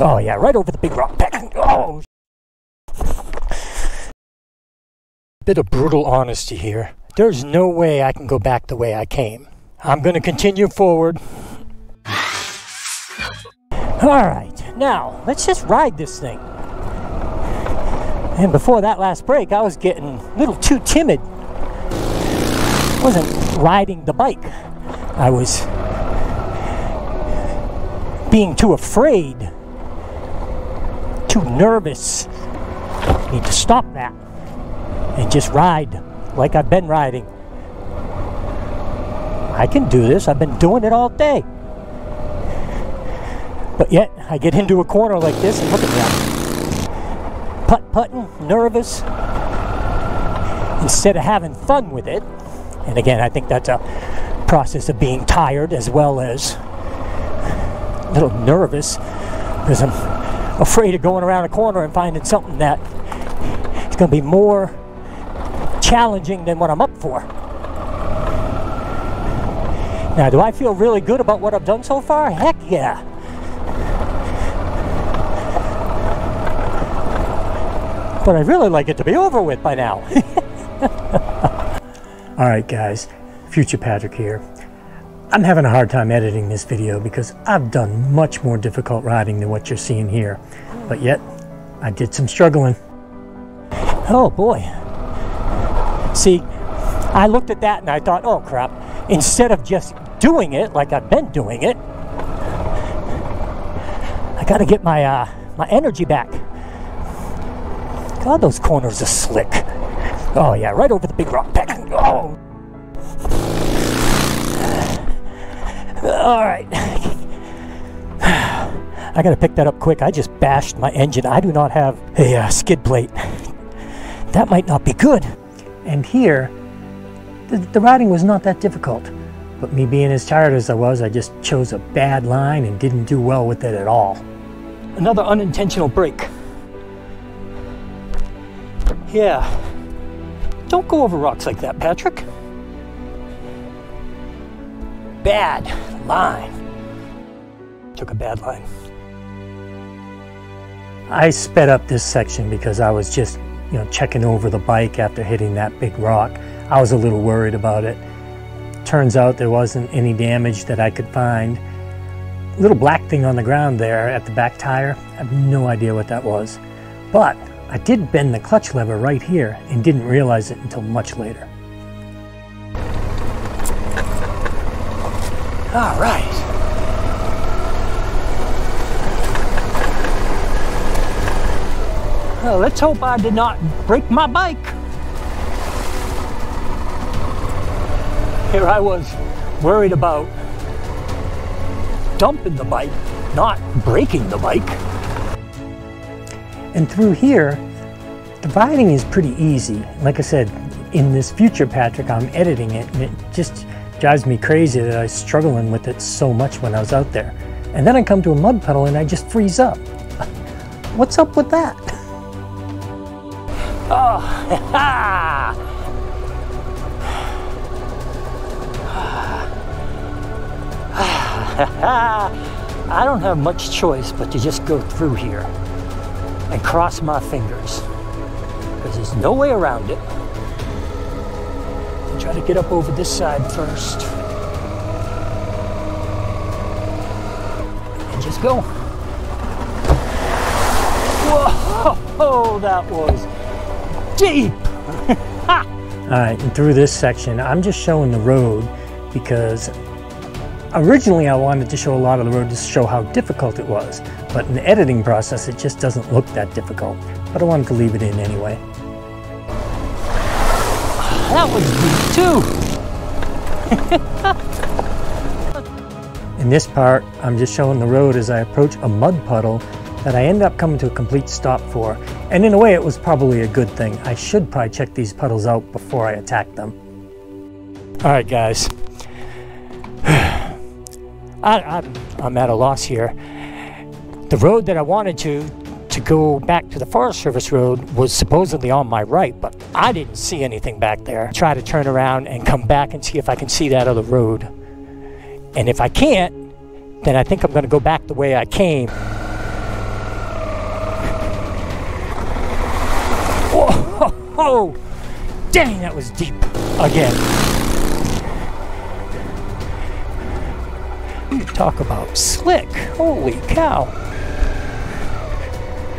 Oh yeah, right over the big rock. Oh. Bit of brutal honesty here. There's no way I can go back the way I came. I'm gonna continue forward. Alright, now let's just ride this thing. And before that last break, I was getting a little too timid. I wasn't riding the bike. I was being too afraid, too nervous. I need to stop that and just ride like I've been riding. I can do this. I've been doing it all day. But yet, I get into a corner like this and look at that. Putt putting, nervous, instead of having fun with it. And again, I think that's a process of being tired as well as a little nervous because I'm afraid of going around a corner and finding something that is going to be more challenging than what I'm up for. Now, do I feel really good about what I've done so far? Heck yeah. But I'd really like it to be over with by now. All right, guys, Future Patrick here. I'm having a hard time editing this video because I've done much more difficult riding than what you're seeing here. But yet, I did some struggling. Oh boy. See, I looked at that and I thought, oh crap, instead of just doing it like I've been doing it, I gotta get my, uh, my energy back. God, those corners are slick. Oh yeah, right over the big rock. Oh. All right. I gotta pick that up quick. I just bashed my engine. I do not have a uh, skid plate. That might not be good. And here, the, the riding was not that difficult. But me being as tired as I was, I just chose a bad line and didn't do well with it at all. Another unintentional break. Yeah. Don't go over rocks like that, Patrick. Bad line. Took a bad line. I sped up this section because I was just, you know, checking over the bike after hitting that big rock. I was a little worried about it. Turns out there wasn't any damage that I could find. Little black thing on the ground there at the back tire, I have no idea what that was. But I did bend the clutch lever right here and didn't realize it until much later. All right. Well, let's hope I did not break my bike. Here I was worried about dumping the bike, not breaking the bike. And through here, dividing is pretty easy. Like I said, in this future Patrick, I'm editing it and it just drives me crazy that I was struggling with it so much when I was out there. And then I come to a mud puddle and I just freeze up. What's up with that? Oh, ha I don't have much choice but to just go through here and cross my fingers because there's no way around it. Try to get up over this side first. And just go. Whoa, that was deep. All right, and through this section, I'm just showing the road because originally I wanted to show a lot of the road to show how difficult it was, but in the editing process, it just doesn't look that difficult. But I wanted to leave it in anyway. That was too. in this part, I'm just showing the road as I approach a mud puddle that I end up coming to a complete stop for. And in a way, it was probably a good thing. I should probably check these puddles out before I attack them. All right, guys. I, am at a loss here. The road that I wanted to to go back to the Forest Service Road was supposedly on my right, but I didn't see anything back there. Try to turn around and come back and see if I can see that other road. And if I can't, then I think I'm going to go back the way I came. Whoa! Ho, ho. Dang, that was deep again. You talk about slick. Holy cow.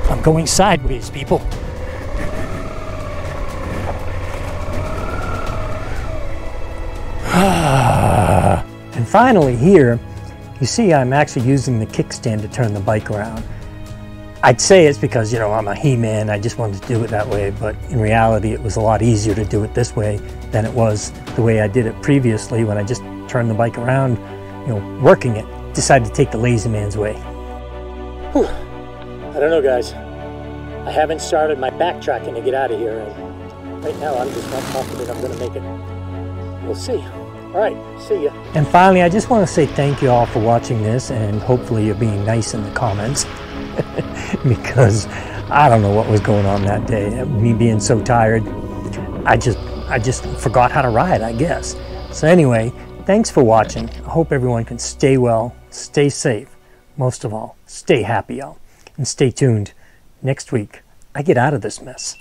I'm going sideways, people. and finally here, you see I'm actually using the kickstand to turn the bike around. I'd say it's because, you know, I'm a He-Man, I just wanted to do it that way, but in reality it was a lot easier to do it this way than it was the way I did it previously when I just turned the bike around, you know, working it. Decided to take the lazy man's way. Whew. I don't know, guys. I haven't started my backtracking to get out of here, and right now I'm just not confident I'm going to make it. We'll see. All right, see ya. And finally, I just want to say thank you all for watching this, and hopefully you're being nice in the comments. because I don't know what was going on that day. Me being so tired, I just I just forgot how to ride, I guess. So anyway, thanks for watching. I hope everyone can stay well, stay safe, most of all, stay happy, y'all, and stay tuned. Next week, I get out of this mess.